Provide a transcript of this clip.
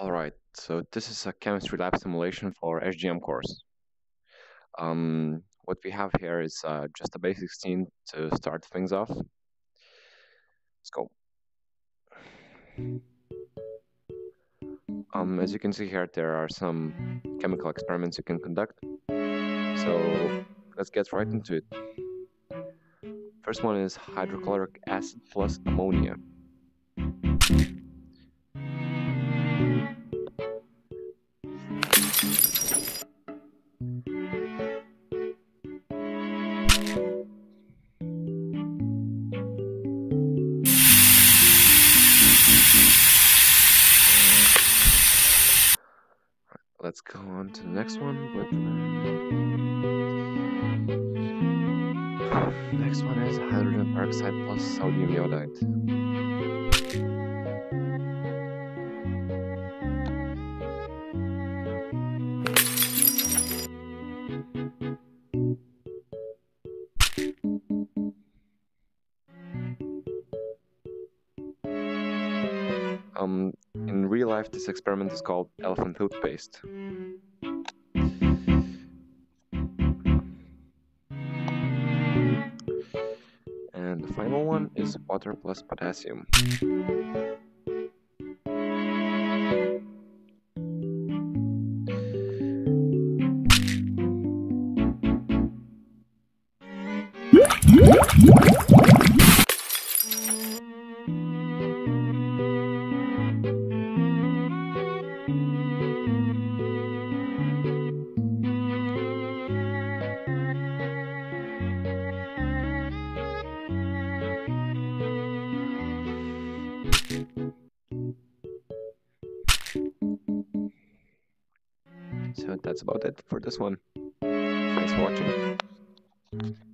Alright, so this is a chemistry lab simulation for SGM course. Um, what we have here is uh, just a basic scene to start things off. Let's go. Um, as you can see here, there are some chemical experiments you can conduct. So let's get right into it. First one is hydrochloric acid plus ammonia. Let's go on to the next one with next one is hydrogen peroxide plus sodium iodide. Um, real life, this experiment is called elephant toothpaste. And the final one is water plus potassium. So that's about it for this one. Thanks for watching.